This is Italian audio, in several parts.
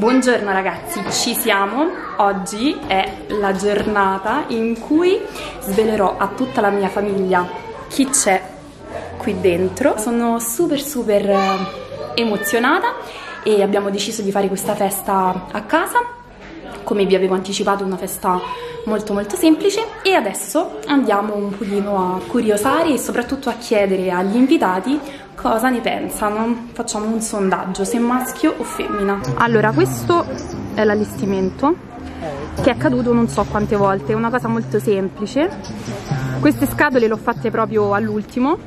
Buongiorno ragazzi, ci siamo. Oggi è la giornata in cui svelerò a tutta la mia famiglia chi c'è qui dentro. Sono super super eh, emozionata e abbiamo deciso di fare questa festa a casa. Come vi avevo anticipato, una festa molto molto semplice e adesso andiamo un pochino a curiosare e soprattutto a chiedere agli invitati cosa ne pensano. Facciamo un sondaggio, se maschio o femmina. Allora, questo è l'allestimento che è caduto non so quante volte, è una cosa molto semplice. Queste scatole le ho fatte proprio all'ultimo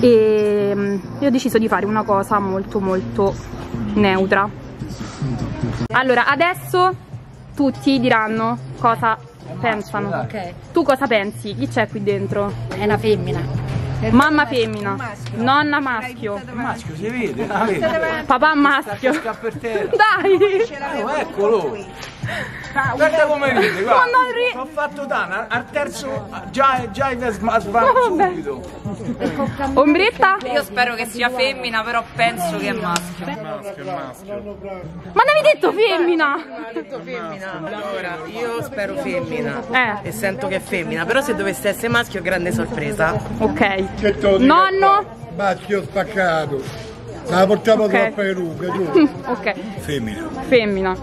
e mm, ho deciso di fare una cosa molto molto neutra. Allora, adesso tutti diranno cosa pensano. Ok. Tu cosa pensi? Chi c'è qui dentro? È una femmina. Mamma femmina, nonna maschio, Maschio, si vede, papà maschio. Dai! Oh, eccolo. Guarda come ride, guarda. Non Ho fatto danno, al terzo già, già sbagliato Vabbè. subito. Ombretta? Io spero che sia femmina, però penso che è maschio. Ma ne avevi detto femmina? Allora, io spero femmina. Eh. E sento che è femmina, però se dovesse essere maschio, grande sorpresa. Ok. Nonno? Maschio spaccato. La portiamo Ok. troppe rughe, tu. Ok, Femmina. femmina.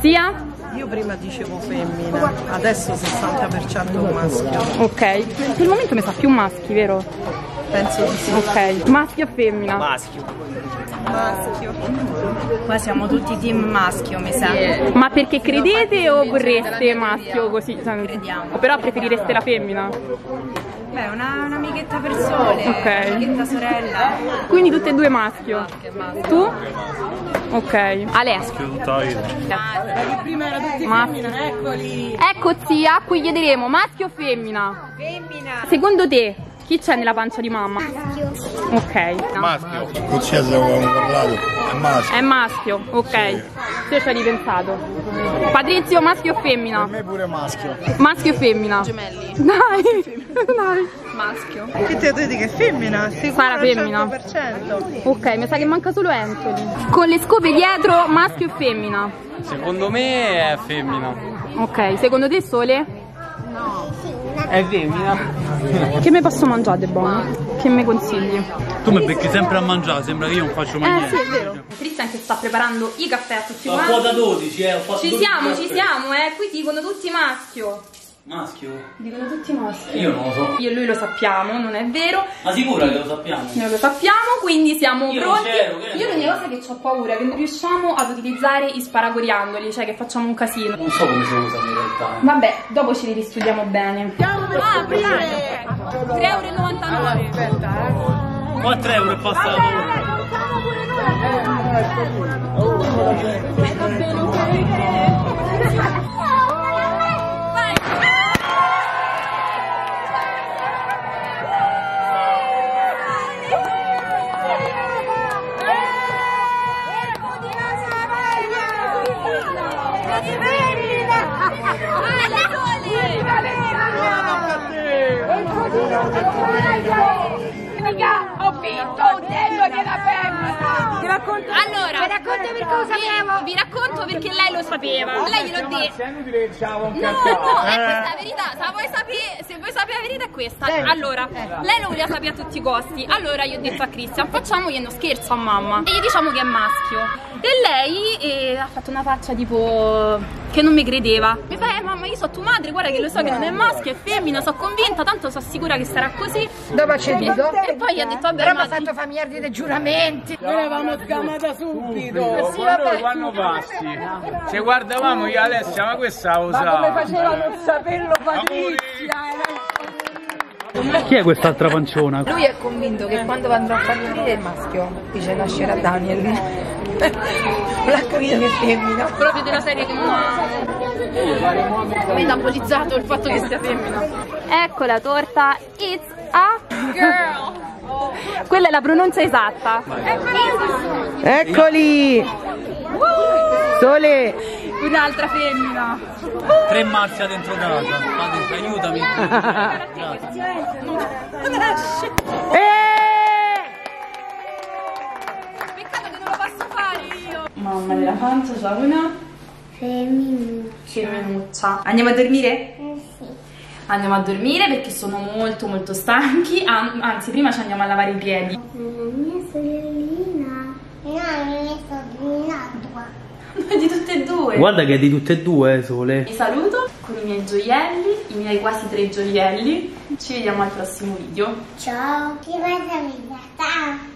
Zia? Io prima dicevo femmina, adesso 60% maschio. Ok. Per il momento mi sa più maschi, vero? Penso di sì. Ok. Maschio o femmina? Maschio. Maschio. Qua siamo tutti team maschio, mi sa. Ma perché credete o vorreste maschio così? Cioè, Crediamo. O però preferireste la femmina? Beh, una, un'amichetta per sole, Ok. un'amichetta sorella. Quindi tutte e due maschio. Tu? Ok. Ale. Maschio. Ecco zia, qui chiederemo maschio o femmina? Femmina. Secondo te, chi c'è nella pancia di mamma? Ok. Maschio. Qualsiasi avevamo parlato. È maschio. È maschio, ok. Se ci hai ripensato. Patrizio, maschio o femmina? me pure maschio. Maschio o femmina? Gemelli. Dai, dai. Che te lo dici che è femmina? Sicuro Sarà femmina. 100%. Ok, mi sa che manca solo Anthony. Con le scope dietro, maschio o femmina? Secondo me è femmina. Ok, secondo te Sole? È femmina? Che mi posso mangiare, buono? Che mi consigli? Tu mi becchi sempre a mangiare, sembra che io non faccio mai Eh niente. sì, è vero. Cristian che sta preparando i caffè a tutti Ho quanti. quota 12, eh, ho fatto Ci 12 siamo, caffè. ci siamo, eh. Qui dicono tutti maschio. Maschio? Dicono tutti maschio. Io non lo so. Io e lui lo sappiamo, non è vero. Ma sicura che lo sappiamo? Noi lo sappiamo, quindi siamo Io non pronti. c'ero, che ne Io l'unica cosa che ho paura è che non riusciamo ad utilizzare i sparagoriandoli, cioè che facciamo un casino. Non so come si usano in realtà. Vabbè, dopo ci li ristudiamo bene. Ah, aprire! 3,99 4 euro è passato. Allora, vi racconto perché lo sapevo. Vi racconto perché lei lo sapeva. Lei glielo detto. No, no, è questa la verità. Se vuoi sapere, se vuoi sapere la verità è questa. Allora, lei lo voleva sapere a tutti i costi. Allora io ho detto a Cristian, facciamogli uno scherzo a mamma. E gli diciamo che è maschio. E lei eh, ha fatto una faccia tipo che non mi credeva. Mi fa, eh mamma, io so tua madre, guarda che lo so che non è maschio, è femmina, sono convinta, tanto sono sicura che sarà così. Dopo ha ceduto? E poi ha detto, vabbè, Però mi ha fatto familiari dei giuramenti. Subito. Quando, quando passi? Se guardavamo io Alessia, ma questa la usava. Chi è quest'altra panciona? Lui è convinto che quando andrà a partorire il maschio, dice nascerà Daniel. Non ha capito che femmina. proprio della serie che ha metabolizzato il fatto che sia femmina. Ecco la torta, it's a girl. Quella è la pronuncia esatta. Eccoli! Sole! Un'altra femmina. Tre mazza dentro casa. Fate, aiutami. Eh! Peccato che non lo posso fare io. Mamma della pancia, c'ha una Femminuccia. femminuccia. Andiamo a dormire? Eh sì. Andiamo a dormire perché sono molto molto stanchi, An- anzi prima ci andiamo a lavare i piedi. La mia sorellina. No, la mia sorellina tua. di tutte e due. Guarda che è di tutte e due, Sole. Vi saluto con i miei gioielli, i miei quasi tre gioielli. Ci vediamo al prossimo video. Ciao. Ti vado a Ciao.